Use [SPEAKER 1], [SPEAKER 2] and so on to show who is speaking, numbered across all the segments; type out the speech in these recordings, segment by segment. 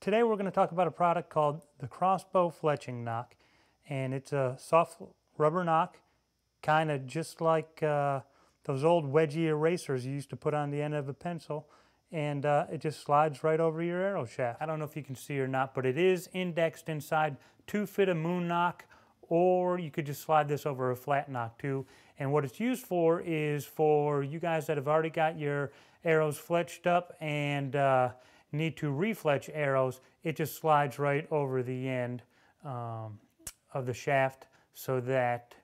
[SPEAKER 1] Today we're going to talk about a product called the Crossbow Fletching Nock, And it's a soft rubber nock, kind of just like uh, those old wedgie erasers you used to put on the end of a pencil. And uh, it just slides right over your arrow shaft. I don't know if you can see or not, but it is indexed inside to fit a moon nock, or you could just slide this over a flat nock too. And what it's used for is for you guys that have already got your arrows fletched up and uh, need to refletch arrows, it just slides right over the end um, of the shaft so that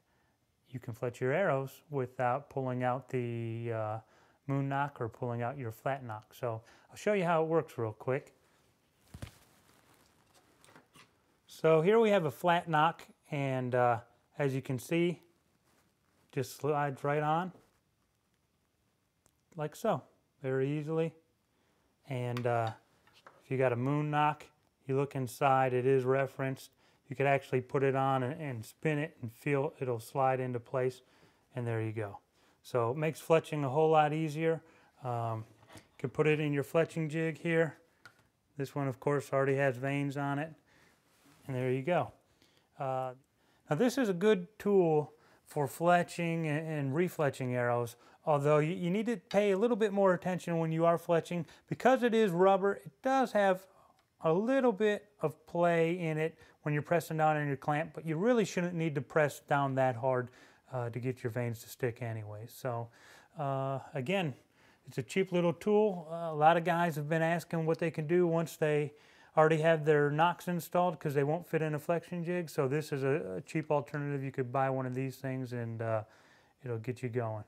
[SPEAKER 1] you can fletch your arrows without pulling out the uh, moon nock or pulling out your flat nock. So I'll show you how it works real quick. So here we have a flat nock and uh, as you can see, just slides right on like so, very easily. And uh, if you got a moon nock, you look inside, it is referenced. You could actually put it on and, and spin it and feel it'll slide into place. And there you go. So it makes fletching a whole lot easier. Um, you can put it in your fletching jig here. This one, of course, already has vanes on it. And there you go. Uh, now this is a good tool for fletching and refletching arrows, although you need to pay a little bit more attention when you are fletching. Because it is rubber, it does have a little bit of play in it when you're pressing down on your clamp, but you really shouldn't need to press down that hard uh, to get your vanes to stick anyway. So uh, again, it's a cheap little tool. Uh, a lot of guys have been asking what they can do once they already have their nocks installed because they won't fit in a fletching jig. So this is a, a, cheap alternative. You could buy one of these things and uh, it'll get you going.